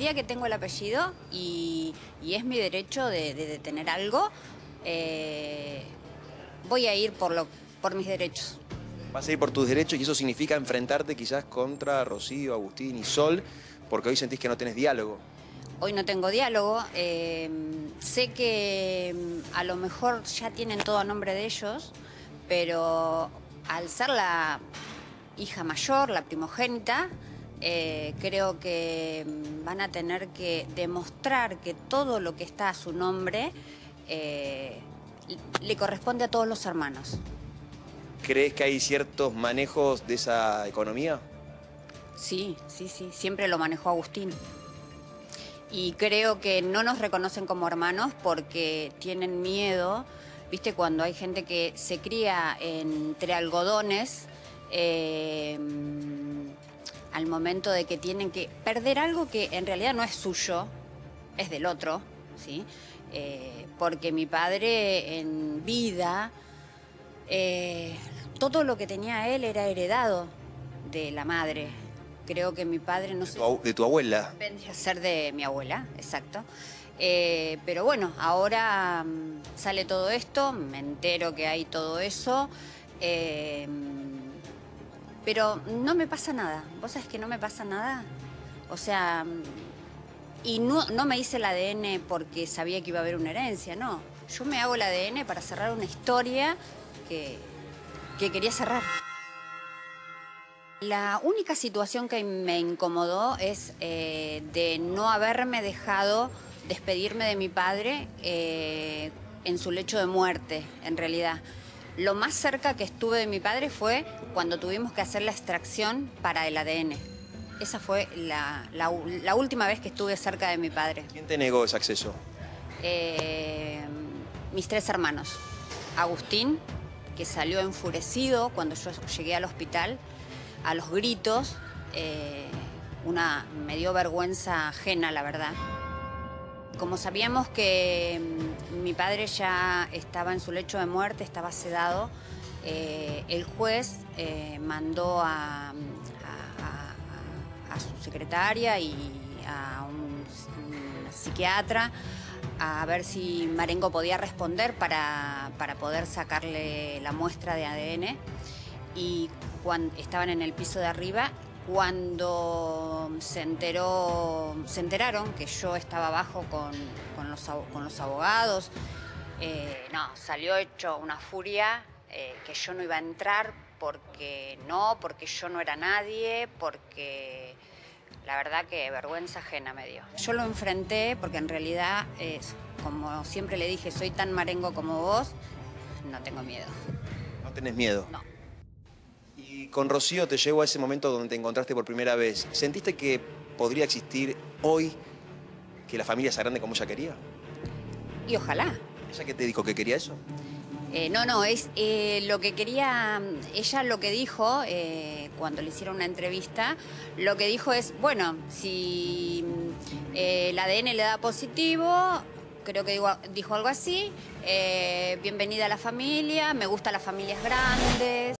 día que tengo el apellido y, y es mi derecho de, de- de tener algo, eh, voy a ir por, lo, por mis derechos. Vas a ir por tus derechos y eso significa enfrentarte quizás contra Rocío, Agustín y Sol, porque hoy sentís que no tenés diálogo. Hoy no tengo diálogo, eh, sé que mm, a lo mejor ya tienen todo a nombre de ellos, pero al ser la hija mayor, la primogénita, eh, creo que mm, van a tener que demostrar que todo lo que está a su nombre eh, le corresponde a todos los hermanos. ¿Crees que hay ciertos manejos de esa economía? Sí, sí, sí, siempre lo manejó Agustín. Y creo que no nos reconocen como hermanos porque tienen miedo, viste, cuando hay gente que se cría entre algodones, eh, momento de que tienen que perder algo que en realidad no es suyo, es del otro, ¿sí? Eh, porque mi padre en vida, eh, todo lo que tenía él era heredado de la madre. Creo que mi padre no De tu, abu- de tu abuela. vendría a ser de mi abuela, exacto. Eh, pero bueno, ahora mm, sale todo esto, me entero que hay todo eso, eh, pero no me pasa nada. ¿Vos sabés que no me pasa nada? O sea, y no, no me hice el ADN porque sabía que iba a haber una herencia, no. Yo me hago el ADN para cerrar una historia que, que quería cerrar. La única situación que me incomodó es eh, de no haberme dejado despedirme de mi padre eh, en su lecho de muerte, en realidad. Lo más cerca que estuve de mi padre fue cuando tuvimos que hacer la extracción para el ADN. Esa fue la, la última vez que estuve cerca de mi padre. ¿Quién te negó ese acceso? Eh, mis tres hermanos. Agustín, que salió enfurecido cuando yo llegué al hospital, a los gritos. eh, una, me dio vergüenza ajena, la verdad. Como sabíamos que mm, mi padre ya estaba en su lecho de muerte, estaba sedado, eh, el juez eh, mandó a- a su secretaria y a un, un psiquiatra a ver si Marengo podía responder para, para poder sacarle la muestra de ADN. Y cuando estaban en el piso de arriba, cuando se enteró, se enteraron que yo estaba abajo con, con los, con los abogados, eh, no, salió hecho una furia eh, que yo no iba a entrar porque no, porque yo no era nadie, porque la verdad que vergüenza ajena me dio. Yo lo enfrenté porque en realidad, es, como siempre le dije, soy tan marengo como vos, no tengo miedo. No tenés miedo. No. Con Rocío te llegó a ese momento donde te encontraste por primera vez. ¿Sentiste que podría existir hoy que la familia sea grande como ella quería? Y ojalá. ¿Ella qué te dijo que quería eso? Eh, no, no, es eh, lo que quería, ella lo que dijo eh, cuando le hicieron una entrevista, lo que dijo es, bueno, si el ADN le da positivo, creo que digo- dijo algo así, bienvenida a la familia, me gustan las familias grandes.